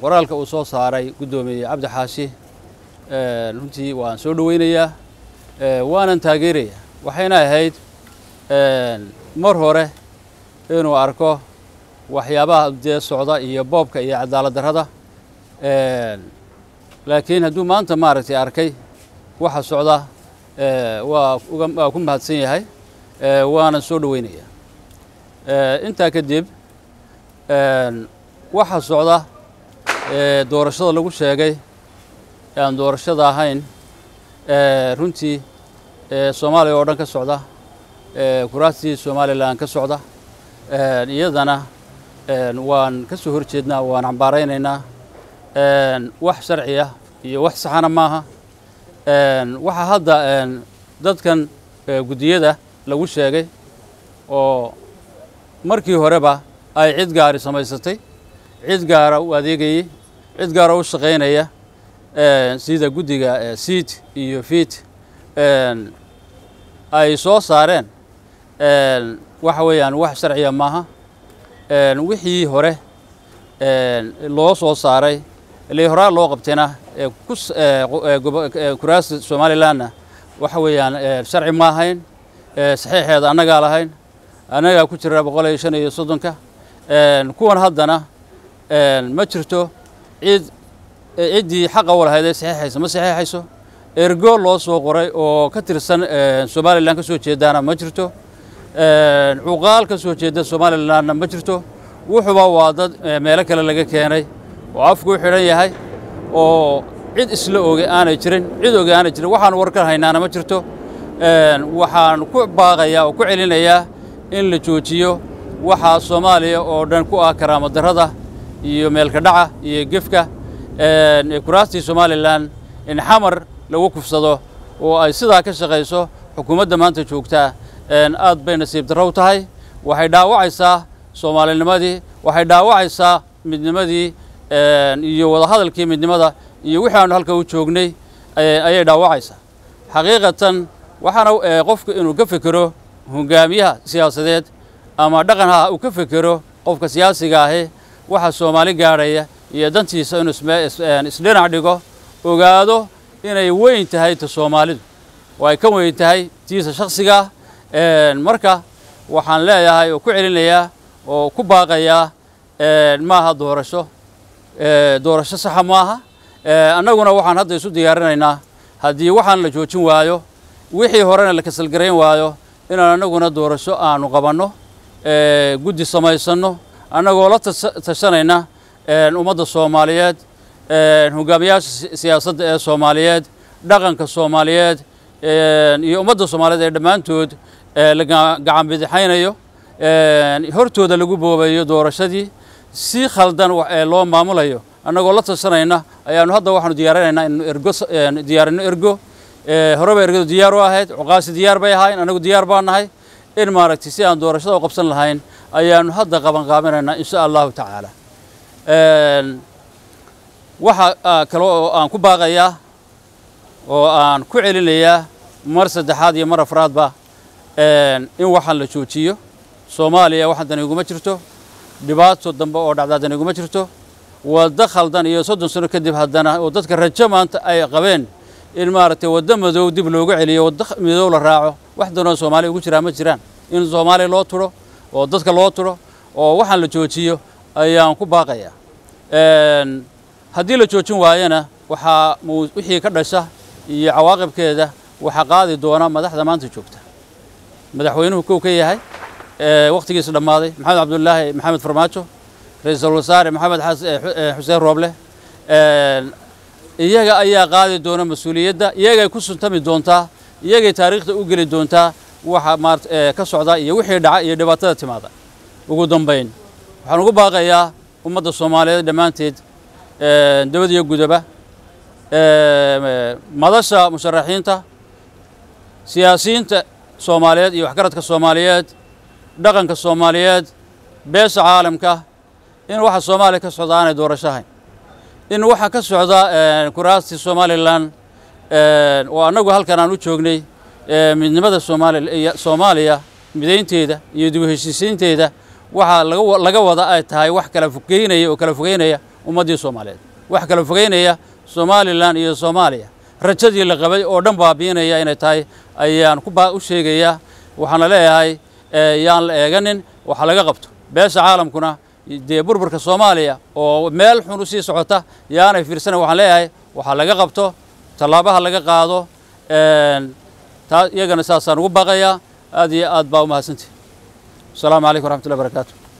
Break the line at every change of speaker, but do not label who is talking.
qoraalka uu soo saaray guddoomiye cabdi xaashi runtii waan soo dhoweynayaa waanan taageerayaa. Waxayna ahayd mar hore inuu arko waxyaabaha dee socda iyo boobka iyo cadaalad darrada laakiin hadduu maanta maaragtay arkay waxa socda waa waa ku mahadsan yahay waanan soo dhoweynayaa. Intaa kadib waxa socda doorashada lagu sheegay aan doorashada ahayn runtii soomaaliya oo dhan ka socda kuraastii somalilan ka socda iyadana waan ka soo hor jeednaa waan cambaaraynaynaa wax sharci ah iyo wax saxana maaha waxaa hadda dadkan guddiyada lagu sheegay oo markii horeba ay cid gaari samaysatay cid gaara u adeegayey cid gaara u shaqaynaya sida guddiga siid iyo fiid ay soo saareen waxa weeyaan wax sharciya maaha wixii hore loo soo saaray ilay horaa loo qabtayna kuraasta somalilanna waxa weeyaan sharci ma ahayn saxiixeeda annagaa lahayn annagaa ku jira boqol iyo shan iyo soddonka kuwan haddana ma jirto cid ciddii xaqa u ee saxiixaysa ma saxiixayso? Ergo loo soo qoray oo ka tirsan somalilan ka soo jeedaana ma jirto? Cuqaal ka soo jeeda somalilanna ma jirto? Wuxuba waa dad meelo kale laga keenay oo afku u xidhan yahay oo cid isla oge aanay jirin cid oge aanay jirin. Waxaan warkar haynaana ma jirto? Waxaan ku baaqayaa oo ku celinayaa in la joojiyo waxaa soomaaliya oo dhan ku ah karaamo darrada iyo meelka dhaca iyo gefka kuraastii somalilan in xamar lagu kufsado oo ay sidaa ka shaqayso xukuumadda maanta joogtaa aad bay nasiib darro u tahay. Waxay dhaawacaysaa soomaalinimadii waxay dhaawacaysaa midnimadii iyo wadahadalkii midnimada iyo wixii aanu halka u joognay ayay dhaawacaysaa. Xaqiiqatan waxaana qofku inuu ka fekero hogaamiyaha siyaasadeed ama dhaqanha uu ka fekero qofka siyaasiga ahi waxa soomaali gaadhaya iyo dantiisa inuu isdhinac dhigo ogaado inay weyn tahay ta soomaalidu. Oo ay ka weyn tahay tiisa shaksigaa marka waxaan leeyahay oo ku celinayaa oo ku baaqayaa maaha doorasho doorasho saxa maaha. Annaguna waxaan hadda isu diyaarinaynaa. Haddii waxaan la joojin waayo wixii horena la kasalgarayn waayo inaan annaguna doorasho aanu qabanno guddi samaysanno annagoo la tashanayna ummadda soomaaliyeed hogaamiyaasha siyaasadda ee soomaaliyeed dhaqanka soomaaliyeed iyo ummadda soomaaliyeed ee dhammaantood la gacan bidixaynayo hortooda lagu boobayo doorashadii si khaldan loo maamulayo. Annagoo la tashanayna ayaanu hadda waxaanu diyaarinaynaa inu ergo diyaarino ergo. Horeba ergadu diyaar u ahayd cuqaasi diyaar bay ahayn annagu diyaar baa nahay in maaragtay si aan doorashada u qabsan lahayn ayaanu hadda qaban qaabinaynaa insha allahu tacaala. Waxa kale oo aan ku baaqayaa oo aan ku celinayaa mar saddexaad iyo mar afraadba in waxaan la joojiyo. Soomaaliya dan iguma jirto dhibaato dambe oo dhacdaa dan iguma jirto. Waddo khaldan iyo soddon sano kadib haddana oo dadka rajo maanta ay qabeen in maaragtay waddo madow dib loogu celiyo waddo madow la raaco wax danoo soomaaliya ugu jiraa ma jiraan. In soomaaliya loo turo oo dadka loo turo oo waxaan la joojiyo ayaan ku baaqayaa haddii la joojin waayana waxaa wixii ka dhasha iyo cawaaqibkeeda waxaa qaadi doona madaxda maanta joogta. Madaxweynuhu kow ka yahay wakhtigiisa dhammaaday maxamed cabdulaahi maxamed farmaajo ra'iisul wasaare maxamed xuseen rooble. Iyaga ayaa qaadi doona mas'uuliyadda iyagay ku suntami doontaa iyagay taariikhda u geli doontaa waxa maarata ka socda iyo wixii dhaca iyo dhibaatada timaada. Ugu dambayn waxaan ugu baaqayaa ummadda soomaaliyeed dhammaanteed dawad iyo gudaba madasha musharaxiinta siyaasiyiinta soomaaliyeed iyo waxgaradka soomaaliyeed dhaqanka soomaaliyeed beesha caalamka in waxa soomaaliya ka socda aanay doorasho ahayn in waxa ka socda kuraastii somalilan oo annagu halkan aan u joognay midnimada soomaaliya midaynteeda iyo dib u heshiisiinteeda waxaa laga wada ay tahay wax kala fogeynaya oo kala fogeynaya ummaddii soomaaliyeed. Wax kala fogeynaya somalilan iyo soomaaliya. Rajadii la qabay oo dhan baabiinaya inay tahay ayaan u sheegayaa waxaana leeyahay yaan la eeganin waxa laga qabto. Beesha caalamkuna dee burburka soomaaliya oo meel xun u sii socota yaanay fiirsanan waxaan leeyahay waxaa laga qabto tallaabaha laga qaado taa iyagana saasaan ugu baaqayaa aad iyo aad baa u mahadsantihi asalaamu calaykum waraxmatullahi barakaatu